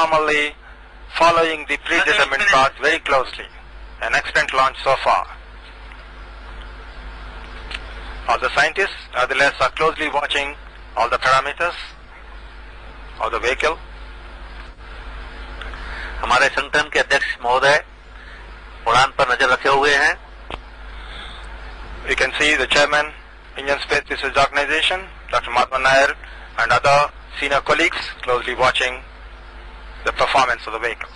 normally, following the predetermined path very closely. An excellent launch so far. All the scientists, nevertheless, are closely watching all the parameters of the vehicle. हमारे संगठन के अध्यक्ष महोदय उड़ान पर नजर रखे हुए हैं We can see the chairman, Indian Space Research Organization, Dr. Mahatma Nair, and other senior colleagues closely watching the performance of the vehicle.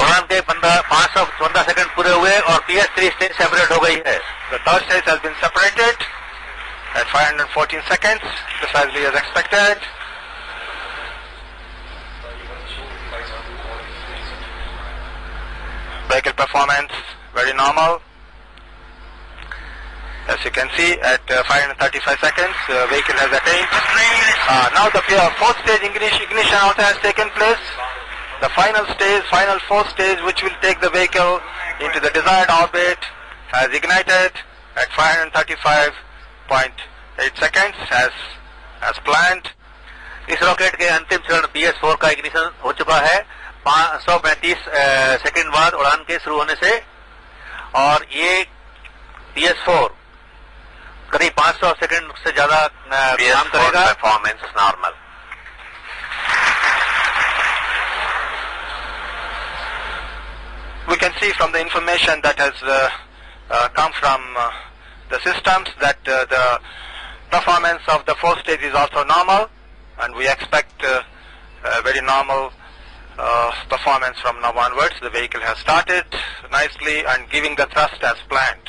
उड़ान के पंद्रह पाँच सौ चौदह सेकंड पूरे हुए और P S three stage separate हो गई है The third stage has been separated at 514 seconds, precisely as expected. Vehicle performance very normal. As you can see, at uh, 535 seconds, uh, vehicle has attained. Uh, now the uh, fourth stage ignition, ignition also has taken place. The final stage, final fourth stage, which will take the vehicle into the desired orbit, has ignited at 535.8 seconds as as planned. इस rocket के अंतिम चरण P S four का ignition हो चुका है पाँच सौ पैंतीस सेकेंड बाद उड़ान के शुरू होने से और ये पी एस फोर करीब 500 सेकंड से ज्यादा अ, काम करेगा performance normal We can see from the information that has uh, uh, come from uh, the systems that uh, the performance of the fourth stage is also normal and we expect uh, a very normal uh, performance from now onwards. The vehicle has started nicely and giving the thrust as planned.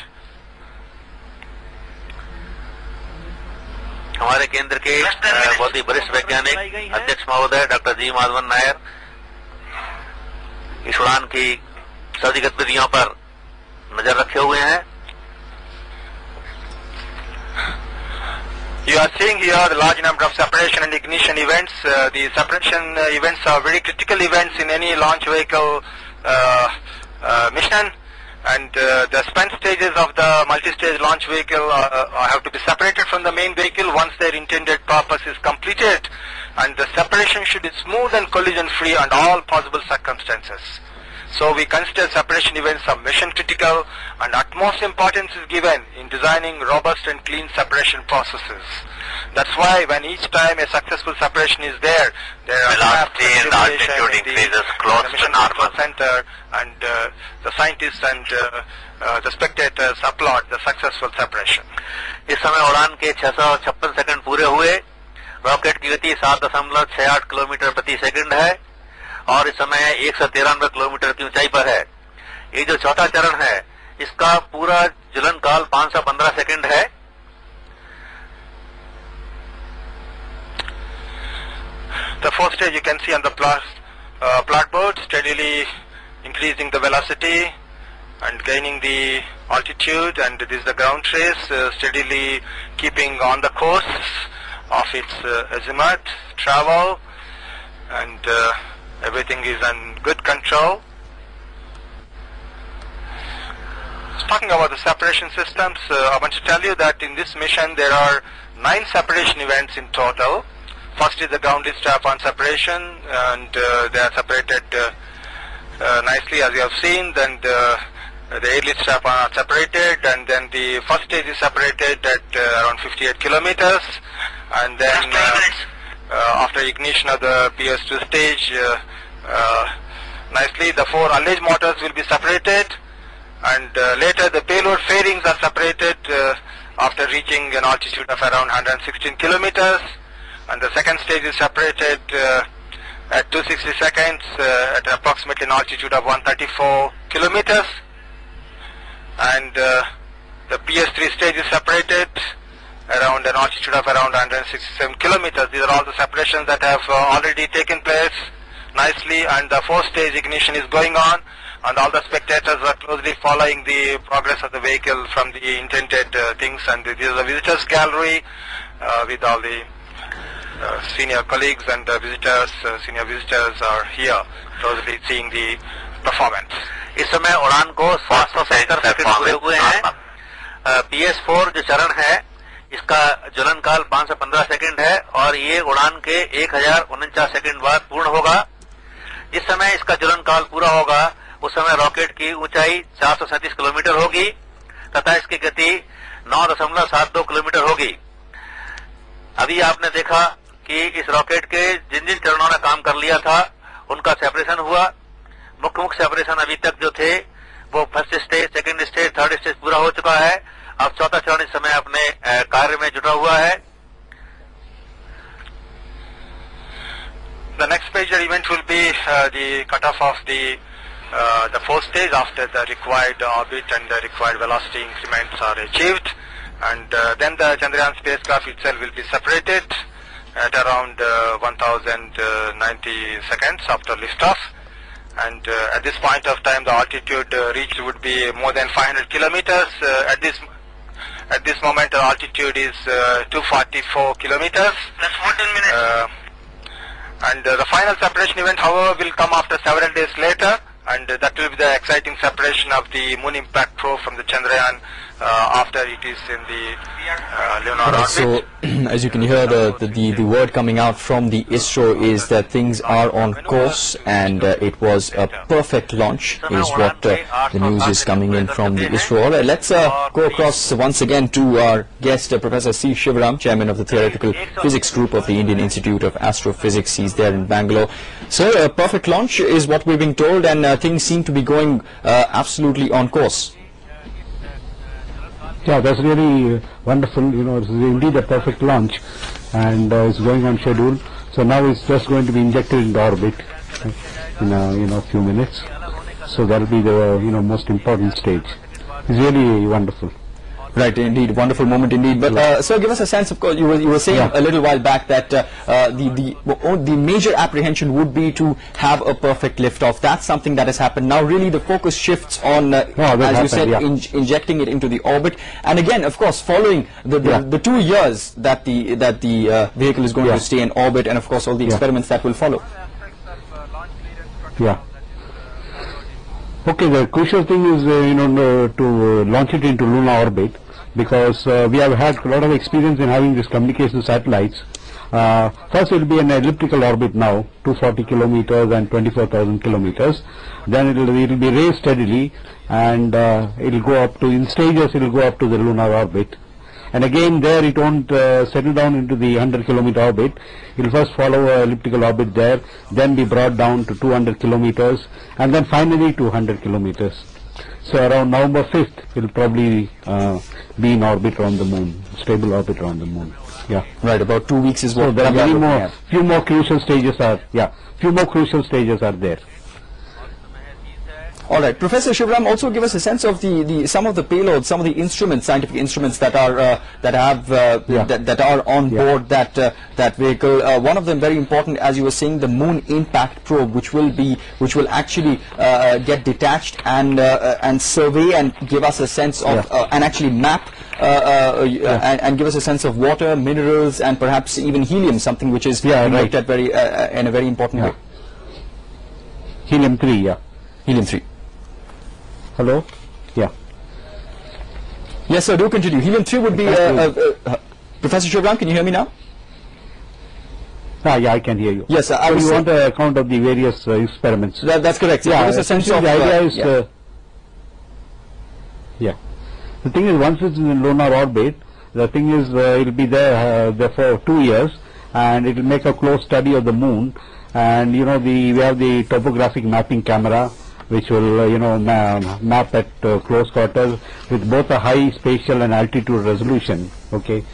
केंद्र के बहुत ही वरिष्ठ वैज्ञानिक अध्यक्ष महोदय doctor जी माधवन नायर इस उड़ान की सभी गतिविधियों पर नज़र रखे हुए हैं You are seeing here the large number of separation and ignition events. Uh, the separation uh, events are very critical events in any launch vehicle uh, uh, mission. And uh, the spent stages of the multi-stage launch vehicle uh, uh, have to be separated from the main vehicle once their intended purpose is completed. And the separation should be smooth and collision-free under all possible circumstances. So we consider separation events of mission critical and utmost importance is given in designing robust and clean separation processes. That's why when each time a successful separation is there, there are Velocity and altitude in increases close in the to normal. center and uh, the scientists and uh, uh, the spectators applaud the successful separation. इस समय उड़ान के छह second पूरे हुए rocket की गति सात दशमलव छह आठ किलोमीटर प्रति सेकंड है और इस समय एक सौ तिरानवे किलोमीटर की ऊंचाई पर है ये जो चौथा चरण है इसका पूरा जुलन काल 515 सेकंड है Fourth stage you can see on the plot, uh, plot board steadily increasing the velocity and gaining the altitude and this is the ground trace uh, steadily keeping on the course of its uh, azimuth travel and uh, everything is in good control. Talking about the separation systems, uh, I want to tell you that in this mission there are nine separation events in total. First is the ground lit strap-on separation, and uh, they are separated uh, uh, nicely as you have seen. Then the, the air lit strap-on are separated, and then the first stage is separated at uh, around 58 kilometers, and then after ignition of the PS2 stage, uh, uh, nicely the four unleashed motors will be separated, and uh, later the payload fairings are separated uh, after reaching an altitude of around 116 kilometers and the second stage is separated uh, at 260 seconds uh, at approximately an altitude of 134 kilometers and uh, the PS3 stage is separated around an altitude of around 167 kilometers. These are all the separations that have uh, already taken place nicely and the fourth stage ignition is going on and all the spectators are closely following the progress of the vehicle from the intended uh, things and this is a visitors gallery uh, with all the senior colleagues and uh, visitors, uh, senior visitors are here closely seeing the performance. इस समय उड़ान को सात सौ सत्तर second पूरे हुए हैं। पी एस फोर जो चरण है इसका ज्वलन काल 5 से 15 सेकंड है और ये उड़ान के एक हज़ार उनचास सेकेंड बाद पूर्ण होगा। जिस समय इसका ज्वलन काल पूरा होगा उस समय रॉकेट की ऊंचाई चार सौ सैंतीस किलोमीटर होगी तथा इसकी गति नौ दशमलव सात दो किलोमीटर होगी। अभी आपने देखा कि इस रॉकेट के जिन जिन चरणों ने काम कर लिया था उनका सेपरेशन हुआ मुख्य मुख्य सेपरेशन अभी तक जो थे वो first stage second stage third stage पूरा हो चुका है अब चौथा चरण इस समय अपने कार्य में जुटा हुआ है The next major event will be uh, the cutoff of the uh, the fourth stage after the required orbit and the required velocity increments are achieved, and uh, then the Chandrayaan spacecraft itself will be separated at around uh, 1090 seconds after liftoff. And uh, at this point of time, the altitude uh, reached would be more than 500 kilometers. Uh, at this at this moment, the altitude is uh, 244 kilometers. That's 14 minutes. Uh, and uh, the final separation event, however, will come after several days later, and uh, that will be the exciting separation of the moon impact probe from the Chandrayaan uh, after it is in the uh, lunar Right, orbit. so as you can hear, the, the, the, word coming out from the ISRO is that things are on course and uh, it was a perfect launch is what uh, the news is coming in from the ISRO. All right, let's uh, go across once again to our guest, uh, Professor C. Shivaram, Chairman of the Theoretical Physics Group of the Indian Institute of Astrophysics. He's there in Bangalore. So a perfect launch is what we're being told and uh, things seem to be going uh, absolutely on course. Yeah, that's really uh, wonderful. You know, it's indeed a perfect launch, and uh, it's going on schedule. So now it's just going to be injected into orbit in a you know few minutes. So that'll be the you know most important stage. It's really wonderful. Right, indeed, wonderful moment indeed. But uh, sir, give us a sense. Of course, you were you were saying Yeah. a little while back that uh, uh, the the well, the major apprehension would be to have a perfect liftoff. That's something that has happened. Now, really, the focus shifts on, uh, as you said, yeah. inj- injecting it into the orbit. And again, of course, following the the, Yeah. the two years that the that the uh, vehicle is going to stay in orbit, and of course, all the experiments that will follow. Yeah. Okay, the crucial thing is, uh, you know, no- to uh, launch it into lunar orbit because uh, we have had a lot of experience in having these communication satellites. Uh, first, it will be an elliptical orbit now, 240 kilometers and 24,000 kilometers. Then it will be raised steadily, and uh, it will go up to in stages. It will go up to the lunar orbit. And again, there it won't uh, settle down into the 100 kilometer orbit. It will first follow a elliptical orbit there, then be brought down to 200 kilometers, and then finally 200 kilometers. So around November 5th, it will probably uh, be in orbit around the moon, stable orbit around the moon. Yeah. Right, about two weeks is So what there are many more, at. few more crucial stages are, yeah, few more crucial stages are there. All right, Professor Shivram, also give us a sense of the, the some of the payloads, some of the instruments, scientific instruments that are uh, that have uh, Yeah. that, that are on Yeah. board that uh, that vehicle. Uh, one of them very important, as you were saying, the Moon Impact Probe, which will be which will actually uh, get detached and uh, uh, and survey and give us a sense of Yeah. uh, and actually map. Uh, uh, and, and give us a sense of water, minerals, and perhaps even helium, something which is Yeah, being right. at very uh, uh, in a very important Yeah. way. Helium 3, yeah. Helium three. Hello? Yeah. Yes, sir. Do continue. Helium three would be. Uh, uh, uh, Professor Shivram, can you hear me now? Ah, yeah, I can hear you. Yes, I So was you want a account of the various uh, experiments? That, that's correct. sir. yeah, a sense essentially of. the idea uh, is, yeah. yeah. The thing is, once it's in lunar orbit, the thing is, uh, it'll be there, uh, there for two years, and it'll make a close study of the moon, and you know, the we have the topographic mapping camera, which will, uh, you know, ma- map at uh, close quarters with both a high spatial and altitude resolution. Okay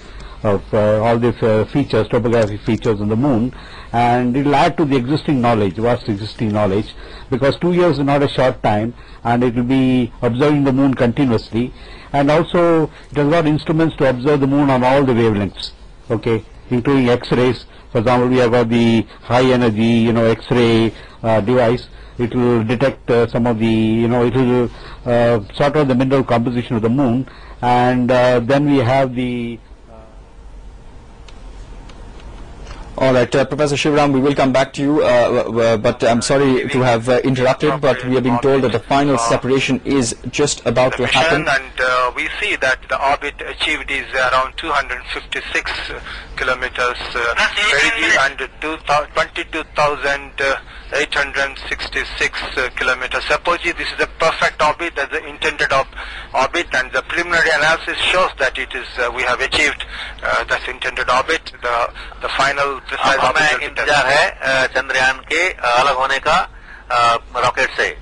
of uh, all these features, topographic features on the moon, and it will add to the existing knowledge, vast existing knowledge, because two years is not a short time, and it will be observing the moon continuously, and also it has got instruments to observe the moon on all the wavelengths, okay, including X-rays. For example, we have got the high energy, you know, X-ray uh, device it will detect uh, some of the you know it will uh, sort out the mineral composition of the moon and uh, then we have the uh, all right, uh, Professor Shivram, we will come back to you, uh, but I'm sorry to have interrupted, but we are being told that the final separation is just about to happen. And we see that the orbit achieved is around 256 kilometers, uh, and 22,000 866 uh, kilometers. Suppose this is a perfect orbit as the intended op orbit and the preliminary analysis shows that it is, uh, we have achieved uh, this intended orbit, the, the final precise orbit. हमें इंतजार है चंद्रयान के अलग होने का rocket se.